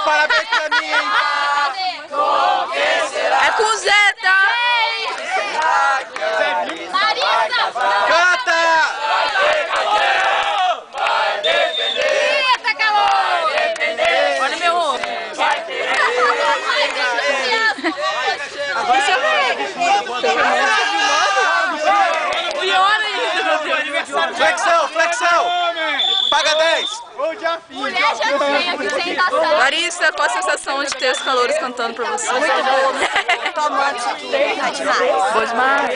Parabéns pra mim, hein? Tá? É com zero. 10! Mulher já tem apresentação. Larissa, qual a sensação de ter os calouros cantando pra você? Muito bom. Tô amando isso aqui. Tá demais. Boa demais.